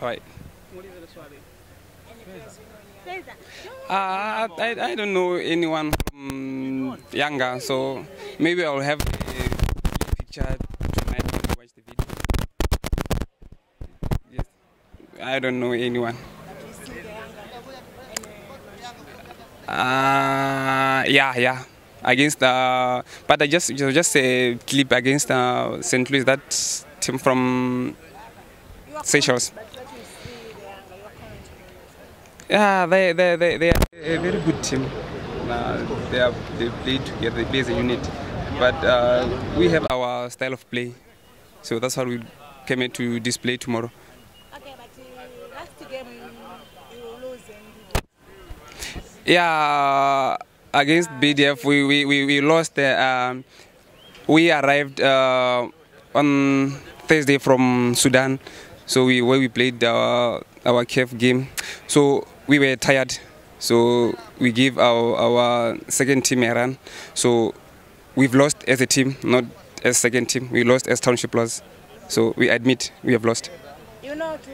Right. Muulize swali. Uh, I, I don't know anyone from Yanga, so maybe I'll have a picture tonight when watch the video. Yes. I don't know anyone. Uh, yeah, yeah. Against, uh, but I just it just a clip against uh, St. Louis, that team from Seychelles. Yeah, they they they they are a very good team. Uh, they are they play together, they play as a unit. But uh, we have our style of play, so that's what we came here to display tomorrow. Okay, but uh, last game you lose and Yeah, against BDF we we, we, we lost. Uh, um, we arrived uh, on Thursday from Sudan, so we where we played our our CAF game. So we were tired, so we gave our our second team a run. So we've lost as a team, not as second team. We lost as Township loss. So we admit we have lost. you know to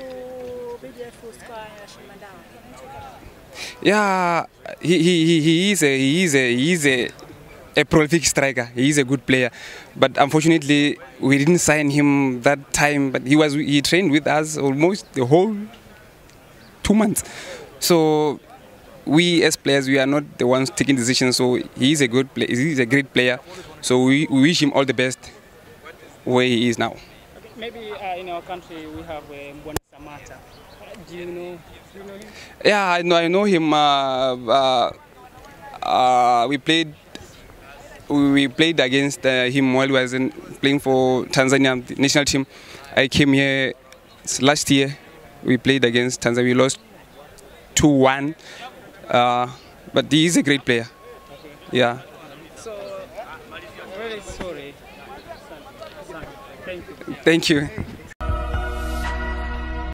BDF will score Yeah, he, he, he, he is a he is a he is a, a prolific striker. He is a good player, but unfortunately we didn't sign him that time. But he was he trained with us almost the whole two months. So we as players we are not the ones taking decisions. So he is a good player. He is a great player. So we, we wish him all the best where he is now. Maybe uh, in our country we have uh, Mbwana Samatta. Do you know? Do you know him? Yeah, I know. I know him. Uh, uh, uh, we played. We we played against uh, him while he was in, playing for Tanzania national team. I came here last year. We played against Tanzania. We lost two one. Uh, but he is a great player. Yeah. So, I'm really sorry. Thank you. Thank you.